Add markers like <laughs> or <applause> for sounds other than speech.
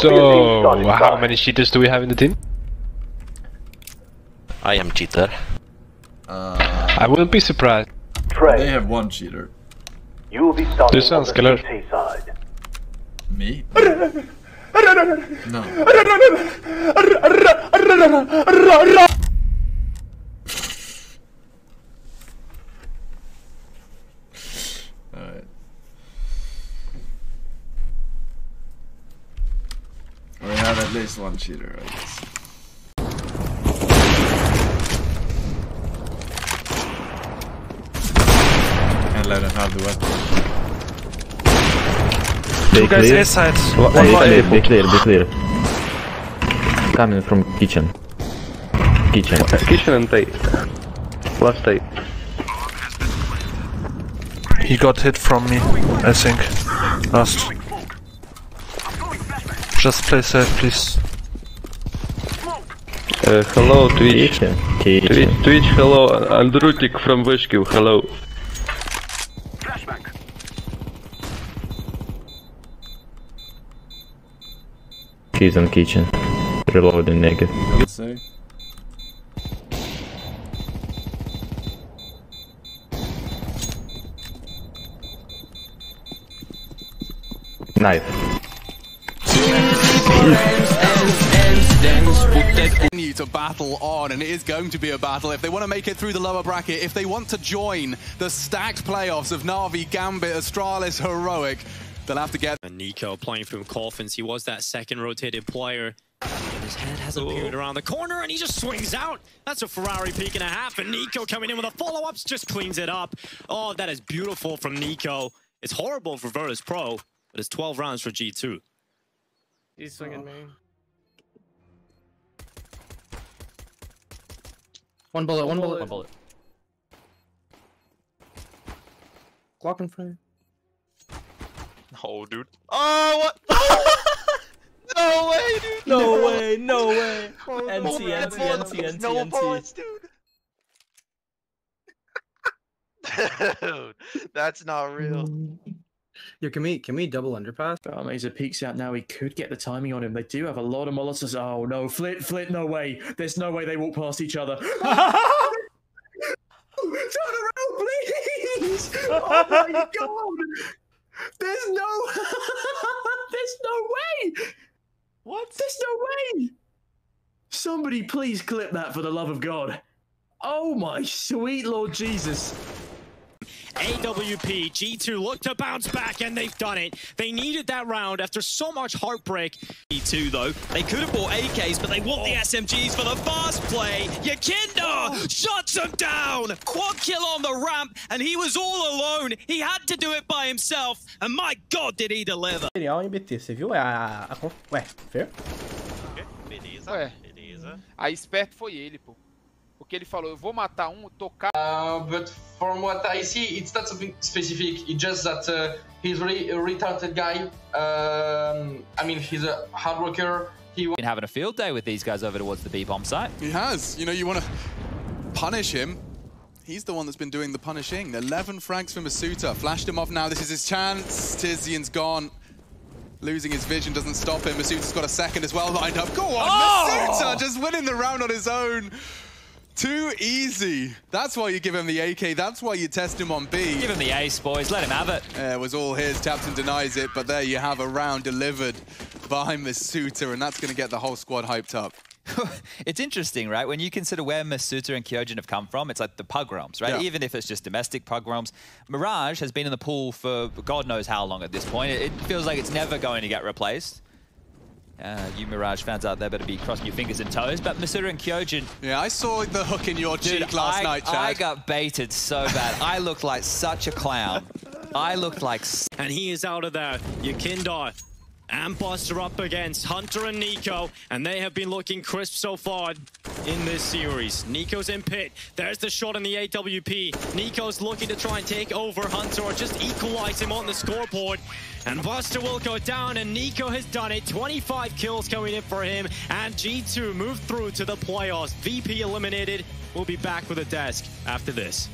So, how many cheaters do we have in the team? I am cheater. Uh, I wouldn't be surprised. they have one cheater. you will be starting Du on the svenskar, eller? CT side. Me? No. <laughs> have at least one cheater, I guess. Can't let him have the weapon. Be Guys, clear. A side. Be One more clear, be clear, be clear. Coming from kitchen. Kitchen. Kitchen and tape. Last tape. He got hit from me, I think. Last. Just play safe, please. Uh, hello, Twitch. Kitchen. Kitchen. Twitch, Twitch, hello. Andrutik from Wishkill, hello. Keys on kitchen. Reloading naked. Let's say. Knife. Continue to battle on, and it is going to be a battle if they want to make it through the lower bracket, if they want to join the stacked playoffs of Navi, Gambit, Astralis, Heroic, they'll have to get And NiKo playing from Coffins. He was that second rotated player. And his head has appeared oh. around the corner and he just swings out. That's a Ferrari peek and a half. And NiKo coming in with a follow-ups just cleans it up. Oh, that is beautiful from NiKo. It's horrible for Virtus Pro, but it's 12 rounds for G2. He's swinging me. One bullet, one bullet. One bullet. Clock in front. Oh, dude. Oh, what? <laughs> no way, dude. No way, no <laughs> way. NT, NT, NT, NT, no NT. bullets, dude. <laughs> dude, that's not real. Mm. Yo, can we can we double underpass? Um, he's a peeks out now. He could get the timing on him. They do have a lot of Molotovs. Oh no, Flit, Flit, no way. There's no way they walk past each other. <laughs> Turn around, please! <laughs> Oh my god! There's no, <laughs> there's no way. What? There's no way. Somebody, please clip that for the love of God. Oh my sweet Lord Jesus. AWP, G2 look to bounce back, and they've done it. They needed that round after so much heartbreak. G2 though, they could have bought AKs, but they want the oh. SMGs for the fast play. YEKINDAR oh. shuts them down. Quad kill on the ramp, and he was all alone. He had to do it by himself, and my God, did he deliver. Material em um BT, você viu? É a, a, a, ué, fair? Beleza, Ué. beleza. A esperto foi ele, pô. Porque ele falou, eu vou matar um, tocar. Uh, but from what I see, it's not something specific. It's just that uh, he's really a retarded guy. Um, I mean, he's a hard worker. He Been having a field day with these guys over towards the B bomb site. He has. You know, you want to punish him. He's the one that's been doing the punishing. 11 francs from Masuta. Flashed him off now. This is his chance. Tizian's gone. Losing his vision doesn't stop him. Masuta's got a second as well lined up. Go on, Oh! Masuta just winning the round on his own. Too easy. That's why you give him the AK. That's why you test him on B. Give him the ace, boys. Let him have it. Uh, it was all his. Tapton denies it, but there you have a round delivered by Masuta, and that's going to get the whole squad hyped up. <laughs> it's interesting, right? When you consider where Masuta and Kyojin have come from, it's like the pogroms, right? Yeah. Even if it's just domestic pogroms. Mirage has been in the pool for God knows how long at this point. It feels like it's never going to get replaced. Uh, you Mirage fans out there better be crossing your fingers and toes. But Masuta and Kyojin... Yeah, I saw the hook in your Dude, cheek last I, night, Chad. I got baited so bad. I looked like such a clown. I looked like... And he is out of there. YEKINDAR and Buster up against Hunter and NiKo, and they have been looking crisp so far in this series. NiKo's in pit. There's the shot on the AWP. NiKo's looking to try and take over Hunter or just equalize him on the scoreboard. And Buster will go down, and NiKo has done it. 25 kills coming in for him, and G2 moved through to the playoffs. VP eliminated. We'll be back with a desk after this.